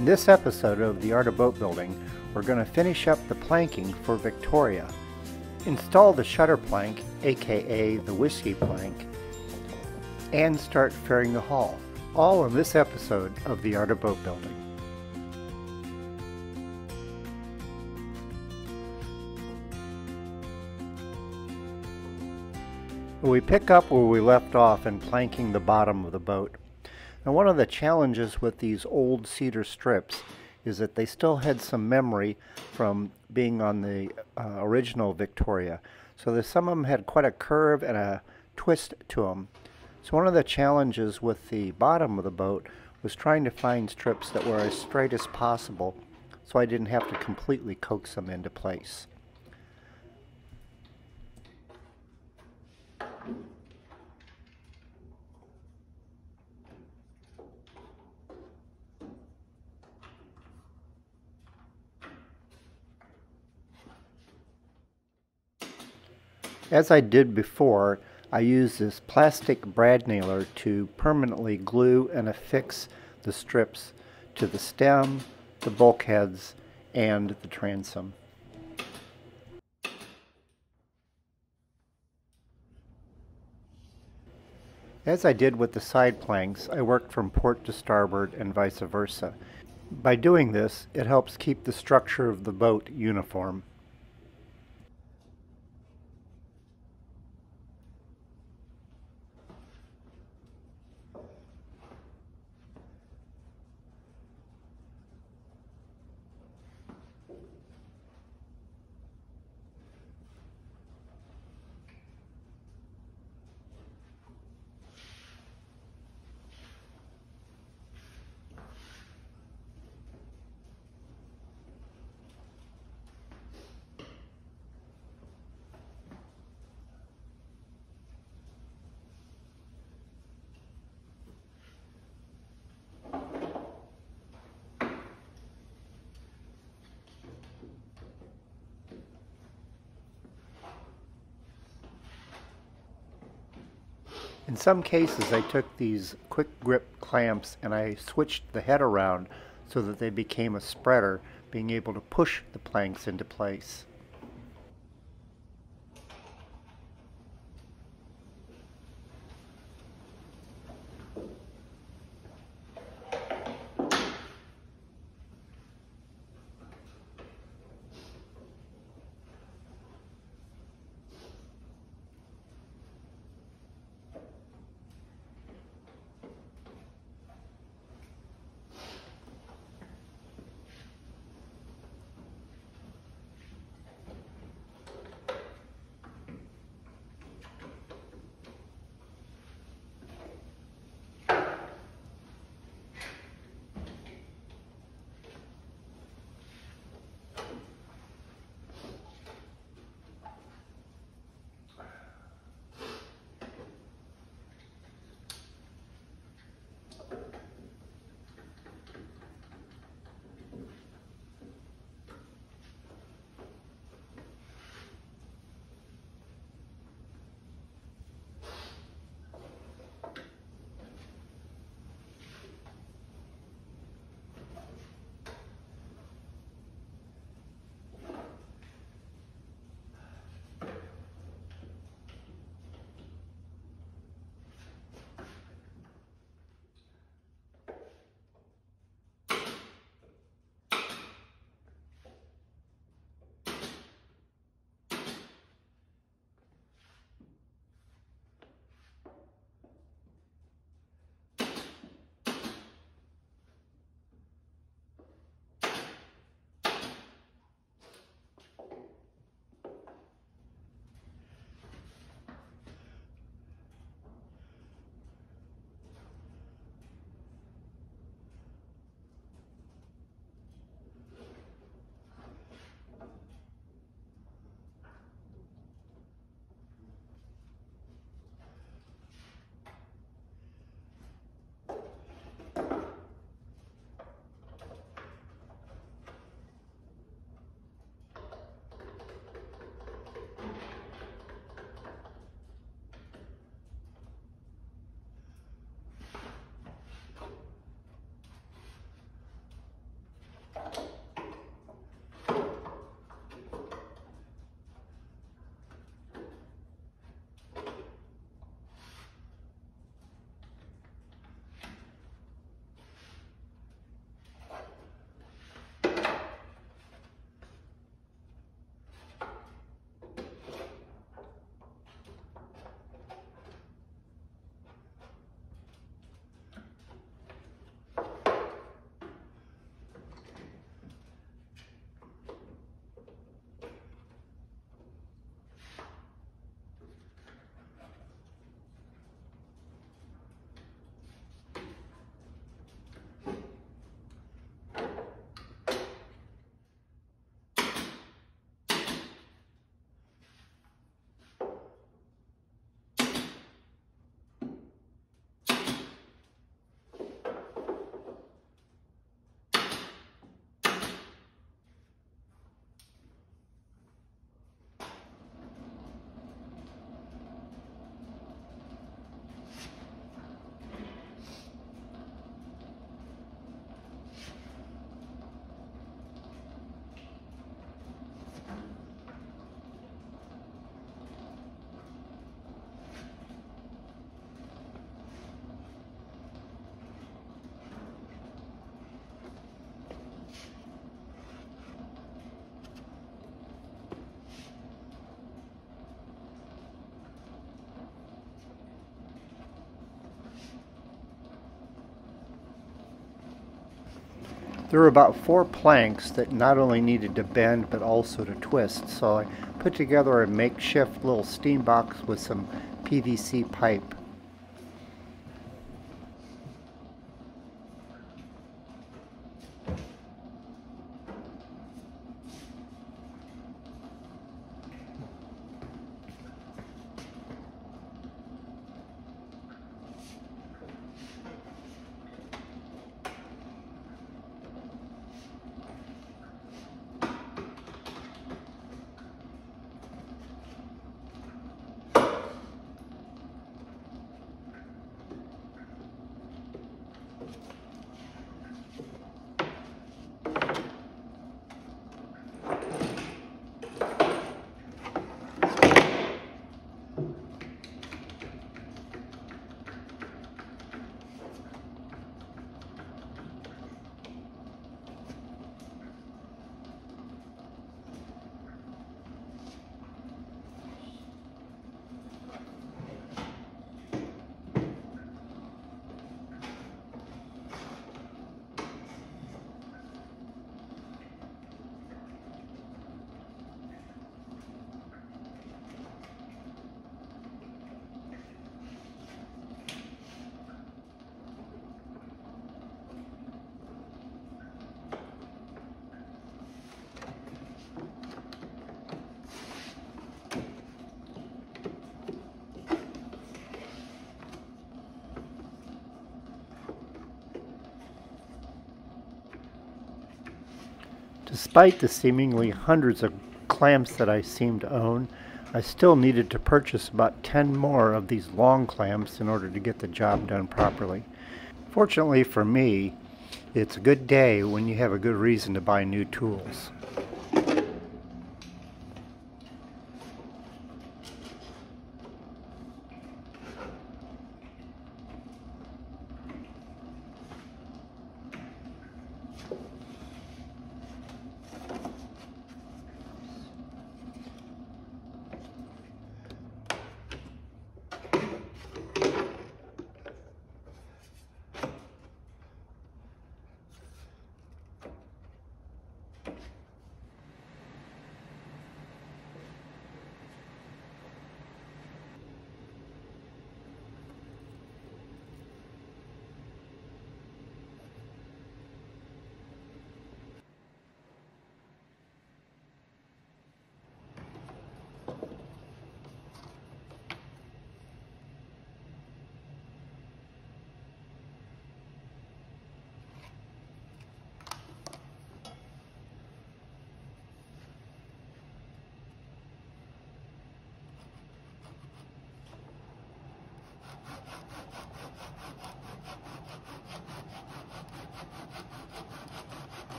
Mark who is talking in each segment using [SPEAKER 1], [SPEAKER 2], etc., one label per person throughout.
[SPEAKER 1] In this episode of The Art of Boat Building, we're going to finish up the planking for Victoria. Install the shutter plank, aka the whiskey plank, and start fairing the hull. All in this episode of The Art of Boat Building. We pick up where we left off in planking the bottom of the boat. Now one of the challenges with these old cedar strips is that they still had some memory from being on the uh, original Victoria. So the, some of them had quite a curve and a twist to them. So one of the challenges with the bottom of the boat was trying to find strips that were as straight as possible so I didn't have to completely coax them into place. As I did before, I use this plastic brad nailer to permanently glue and affix the strips to the stem, the bulkheads, and the transom. As I did with the side planks, I worked from port to starboard and vice versa. By doing this, it helps keep the structure of the boat uniform. In some cases, I took these quick grip clamps and I switched the head around so that they became a spreader, being able to push the planks into place. There were about four planks that not only needed to bend but also to twist, so I put together a makeshift little steam box with some PVC pipe. Despite the seemingly hundreds of clamps that I seem to own, I still needed to purchase about 10 more of these long clamps in order to get the job done properly. Fortunately for me, it's a good day when you have a good reason to buy new tools.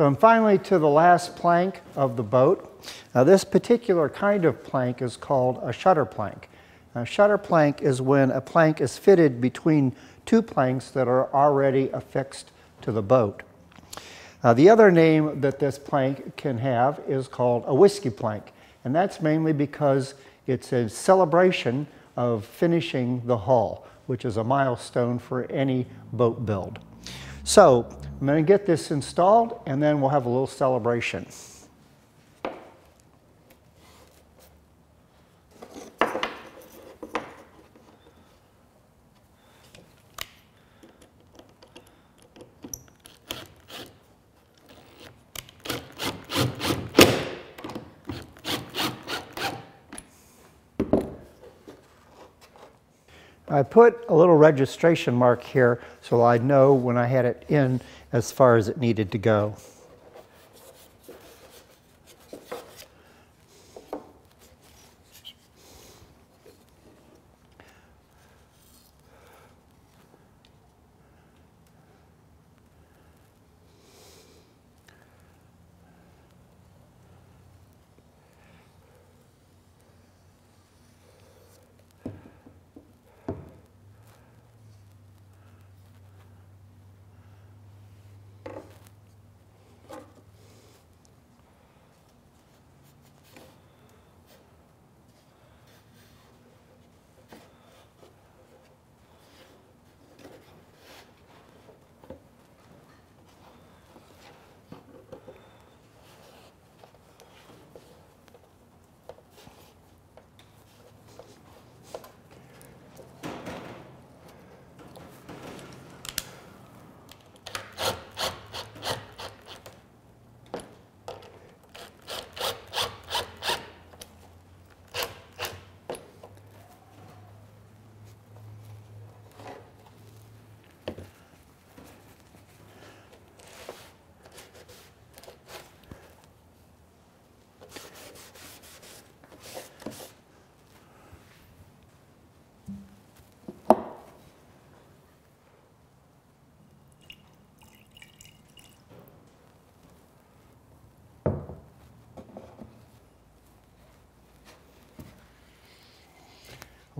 [SPEAKER 1] So I'm finally to the last plank of the boat. Now this particular kind of plank is called a shutter plank. A shutter plank is when a plank is fitted between two planks that are already affixed to the boat. The other name that this plank can have is called a whiskey plank, and that's mainly because it's a celebration of finishing the hull, which is a milestone for any boat build. So I'm going to get this installed, and then we'll have a little celebration. I put a little registration mark here so I'd know when I had it in as far as it needed to go.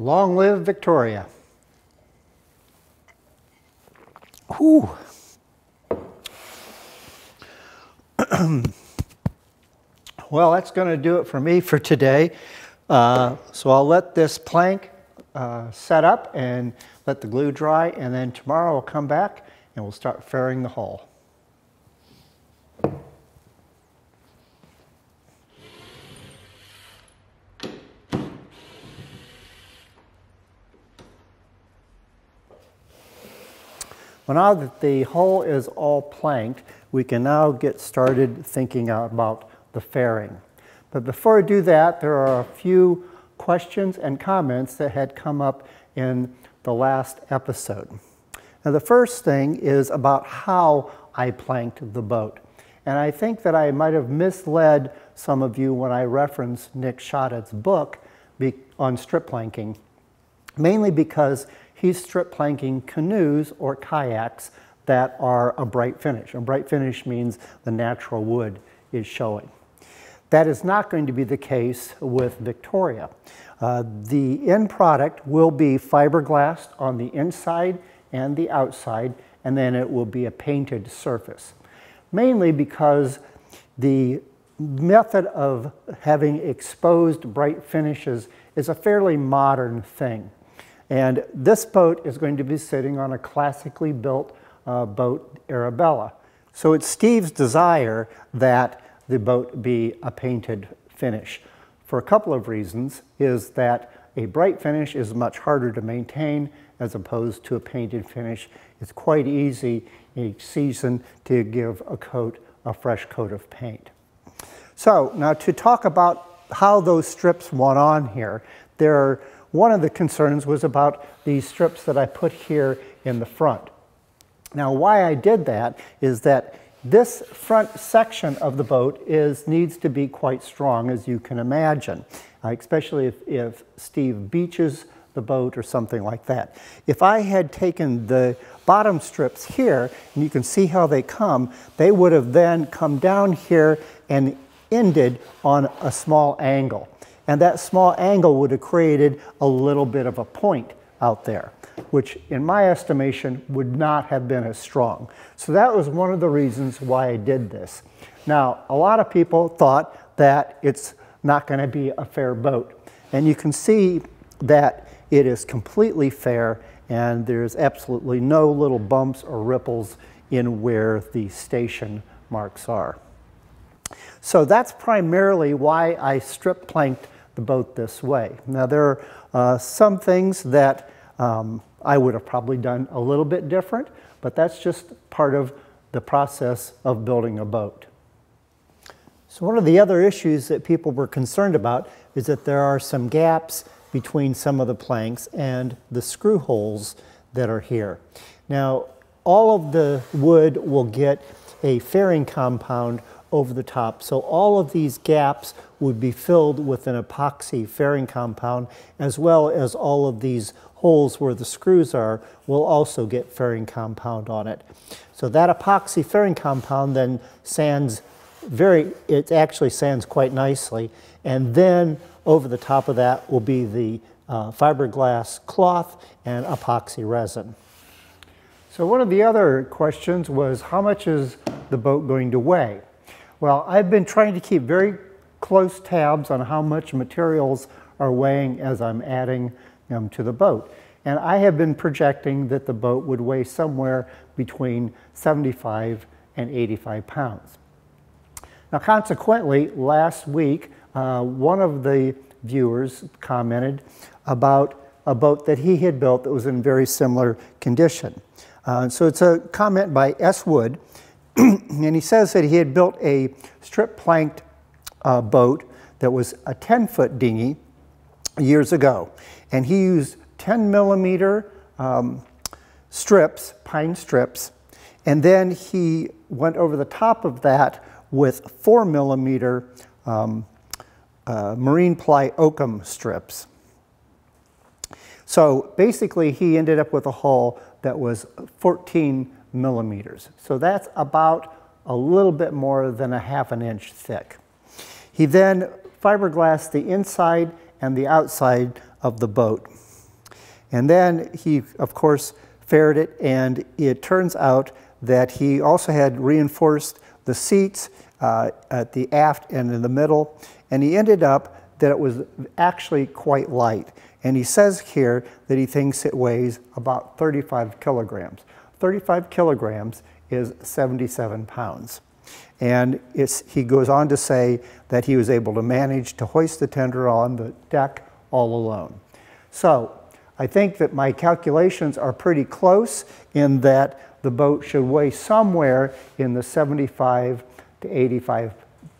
[SPEAKER 1] Long live Victoria. Whew. well, that's going to do it for me for today. Uh, so I'll let this plank uh, set up and let the glue dry, and then tomorrow I'll come back and we'll start fairing the hull. Well, now that the hull is all planked, we can now get started thinking about the fairing. But before I do that, there are a few questions and comments that had come up in the last episode. Now, the first thing is about how I planked the boat. And I think that I might have misled some of you when I referenced Nick Schade's book on strip planking, mainly because he's strip planking canoes or kayaks that are a bright finish. A bright finish means the natural wood is showing. That is not going to be the case with Victoria. Uh, the end product will be fiberglass on the inside and the outside, and then it will be a painted surface. Mainly because the method of having exposed bright finishes is a fairly modern thing. And this boat is going to be sitting on a classically built uh, boat, Arabella. So it's Steve's desire that the boat be a painted finish. For a couple of reasons, is that a bright finish is much harder to maintain as opposed to a painted finish. It's quite easy each season to give a coat a fresh coat of paint. So now to talk about how those strips went on here, there are one of the concerns was about these strips that I put here in the front. Now, why I did that is that this front section of the boat is, needs to be quite strong, as you can imagine, uh, especially if, if Steve beaches the boat or something like that. If I had taken the bottom strips here, and you can see how they come, they would have then come down here and ended on a small angle. And that small angle would have created a little bit of a point out there, which in my estimation would not have been as strong. So that was one of the reasons why I did this. Now, a lot of people thought that it's not going to be a fair boat. And you can see that it is completely fair and there's absolutely no little bumps or ripples in where the station marks are. So that's primarily why I strip planked the boat this way. Now there are uh, some things that um, I would have probably done a little bit different, but that's just part of the process of building a boat. So one of the other issues that people were concerned about is that there are some gaps between some of the planks and the screw holes that are here. Now, all of the wood will get a fairing compound over the top. So all of these gaps would be filled with an epoxy fairing compound, as well as all of these holes where the screws are will also get fairing compound on it. So that epoxy fairing compound then sands very, it actually sands quite nicely. And then over the top of that will be the uh, fiberglass cloth and epoxy resin. So one of the other questions was how much is the boat going to weigh? Well, I've been trying to keep very close tabs on how much materials are weighing as I'm adding them to the boat. And I have been projecting that the boat would weigh somewhere between 75 and 85 pounds. Now, consequently, last week, uh, one of the viewers commented about a boat that he had built that was in very similar condition. Uh, so it's a comment by S. Wood, and he says that he had built a strip planked uh, boat that was a 10 foot dinghy years ago. And he used 10 millimeter um, strips, pine strips, and then he went over the top of that with four millimeter um, uh, marine ply okoume strips. So basically, he ended up with a hull that was 14 millimeters. So that's about a little bit more than a half an inch thick. He then fiberglassed the inside and the outside of the boat. And then he, of course, faired it, and it turns out that he also had reinforced the seats uh, at the aft and in the middle, and he ended up that it was actually quite light. And he says here that he thinks it weighs about 35 kilograms. 35 kilograms is 77 pounds. And he goes on to say that he was able to manage to hoist the tender on the deck all alone. So I think that my calculations are pretty close in that the boat should weigh somewhere in the 75 to 85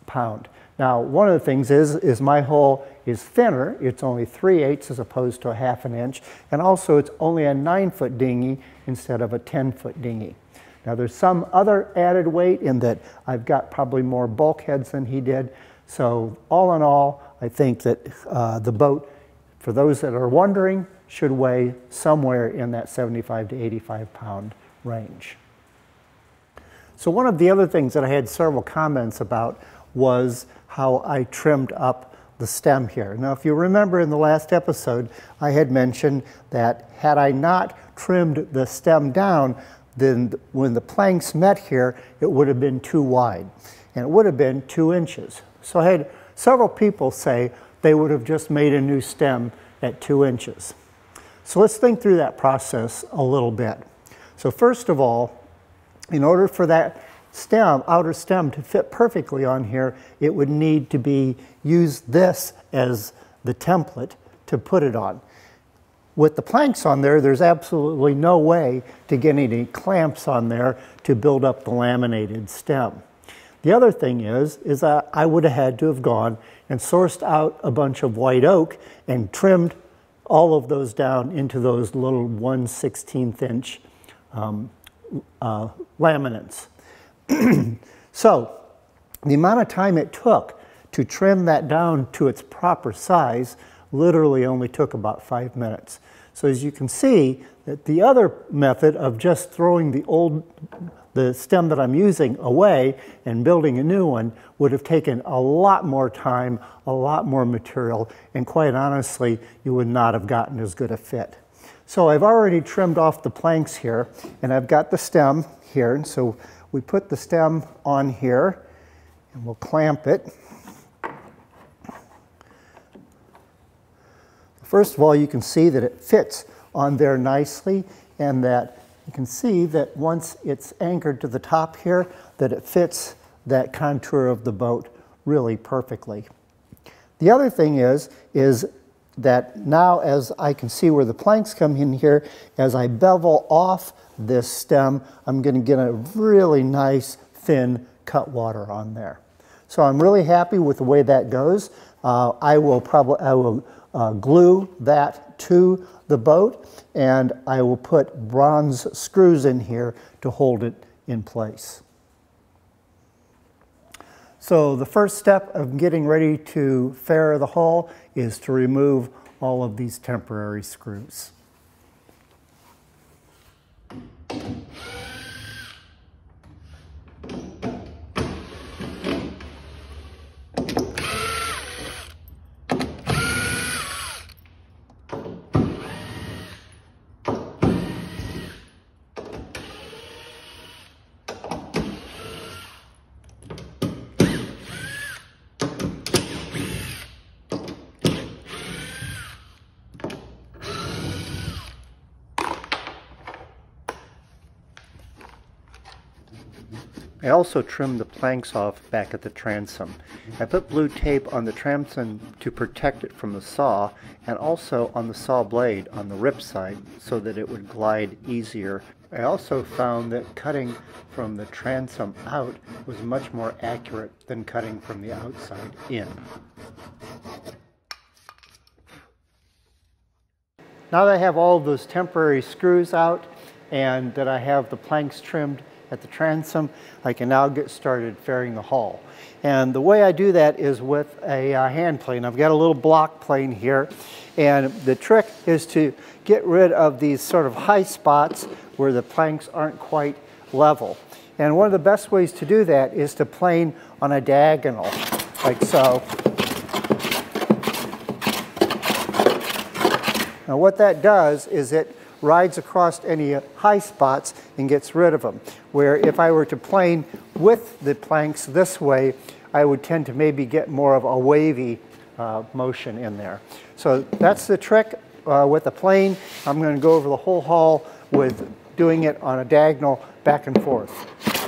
[SPEAKER 1] pound. Now, one of the things is, is my hull is thinner. It's only 3 eighths as opposed to a half an inch. And also it's only a 9 foot dinghy instead of a 10 foot dinghy. Now there's some other added weight in that I've got probably more bulkheads than he did. So all in all, I think that uh, the boat, for those that are wondering, should weigh somewhere in that 75 to 85 pound range. So one of the other things that I had several comments about was how I trimmed up the stem here. Now, if you remember in the last episode, I had mentioned that had I not trimmed the stem down, then when the planks met here, it would have been too wide, and it would have been two inches. So I had several people say they would have just made a new stem at two inches. So let's think through that process a little bit. So first of all, in order for that stem, outer stem to fit perfectly on here, it would need to be, use this as the template to put it on. With the planks on there, there's absolutely no way to get any clamps on there to build up the laminated stem. The other thing is, is that I would have had to have gone and sourced out a bunch of white oak and trimmed all of those down into those little 1 16th inch um, uh, laminates. so the amount of time it took to trim that down to its proper size literally only took about five minutes. So as you can see, that the other method of just throwing the old the stem that I'm using away and building a new one would have taken a lot more time, a lot more material, and quite honestly, you would not have gotten as good a fit. So I've already trimmed off the planks here, and I've got the stem here, and so we put the stem on here, and we'll clamp it. First of all, you can see that it fits on there nicely and that you can see that once it's anchored to the top here, that it fits that contour of the boat really perfectly. The other thing is, is that now as I can see where the planks come in here, as I bevel off this stem, I'm going to get a really nice thin cutwater on there. So I'm really happy with the way that goes. Uh, I will probably I will uh, glue that to the boat and I will put bronze screws in here to hold it in place. So the first step of getting ready to fair the hull is to remove all of these temporary screws. Also trimmed the planks off back at the transom. I put blue tape on the transom to protect it from the saw and also on the saw blade on the rip side so that it would glide easier. I also found that cutting from the transom out was much more accurate than cutting from the outside in. Now that I have all those temporary screws out and that I have the planks trimmed, at the transom, I can now get started fairing the hull. And the way I do that is with a uh, hand plane. I've got a little block plane here, and the trick is to get rid of these sort of high spots where the planks aren't quite level. And one of the best ways to do that is to plane on a diagonal, like so. Now what that does is it rides across any high spots and gets rid of them. Where if I were to plane with the planks this way, I would tend to maybe get more of a wavy uh, motion in there. So that's the trick uh, with the plane. I'm going to go over the whole hull with doing it on a diagonal back and forth.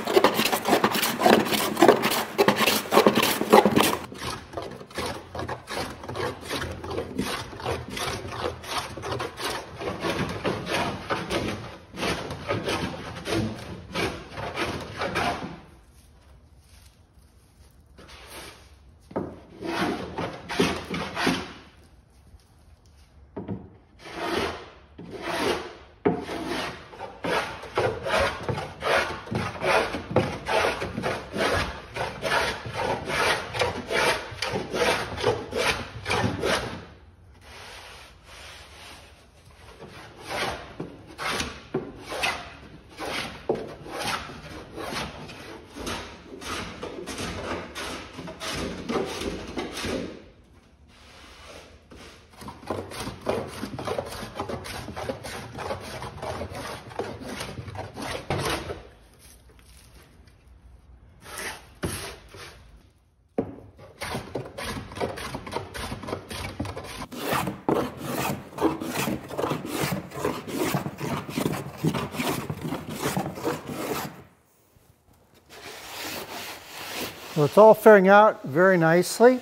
[SPEAKER 1] It's all fairing out very nicely.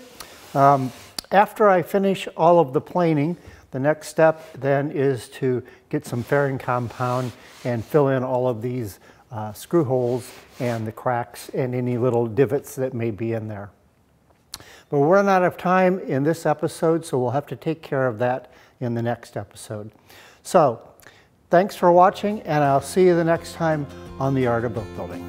[SPEAKER 1] Um, after I finish all of the planing, the next step then is to get some fairing compound and fill in all of these uh, screw holes and the cracks and any little divots that may be in there. But we're running out of time in this episode, so we'll have to take care of that in the next episode. So, thanks for watching, and I'll see you the next time on The Art of Boat Building.